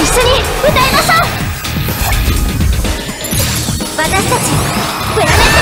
一緒に歌いましょう。私たちプラネット